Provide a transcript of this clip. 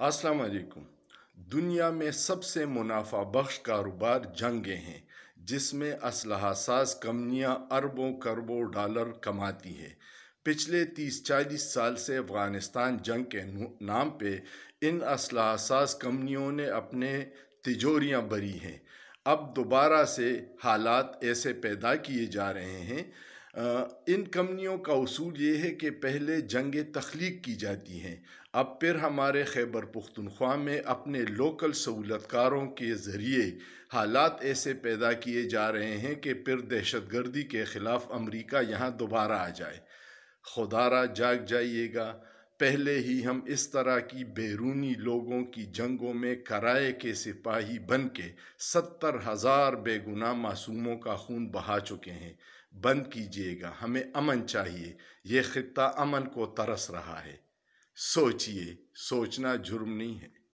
अस्सलाम वालेकुम। दुनिया में सबसे मुनाफा बख्श कारोबार जंगें हैं, जिसमें असलहा साज कंपनियाँ अरबों करबों डॉलर कमाती हैं। पिछले तीस चालीस साल से अफ़गानिस्तान जंग के नाम पे इन असलहा साज कंपनियों ने अपने तिजोरियाँ भरी हैं। अब दोबारा से हालात ऐसे पैदा किए जा रहे हैं इन कंपनियों का असूल ये है कि पहले जंग तख्लीक की जाती हैं। अब फिर हमारे खैबर पुख्तनख्वा में अपने लोकल सहूलतकारों के ज़रिए हालात ऐसे पैदा किए जा रहे हैं कि फिर दहशत गर्दी के ख़िलाफ़ अमरीका यहाँ दोबारा आ जाए। खुदारा जाग जाइएगा। पहले ही हम इस तरह की बैरूनी लोगों की जंगों में कराए के सिपाही बन के सत्तर हज़ार बेगुना मासूमों का खून बहा चुके हैं। बंद कीजिएगा, हमें अमन चाहिए। यह ख़त्ता अमन को तरस रहा है। सोचिए, सोचना जुर्म नहीं है।